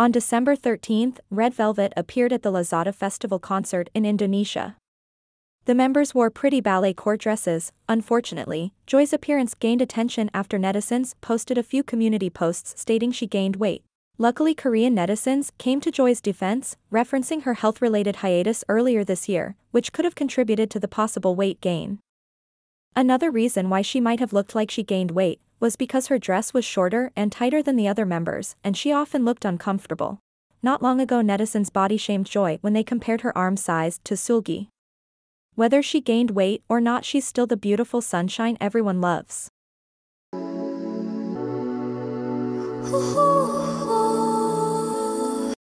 On December 13, Red Velvet appeared at the Lazada Festival concert in Indonesia. The members wore pretty balletcore dresses. Unfortunately, Joy's appearance gained attention after netizens posted a few community posts stating she gained weight. Luckily, Korean netizens came to Joy's defense, referencing her health related hiatus earlier this year, which could have contributed to the possible weight gain. Another reason why she might have looked like she gained weight was because her dress was shorter and tighter than the other members, and she often looked uncomfortable. Not long ago, netizens body shamed Joy when they compared her arm size to Seulgi. Whether she gained weight or not, she's still the beautiful sunshine everyone loves.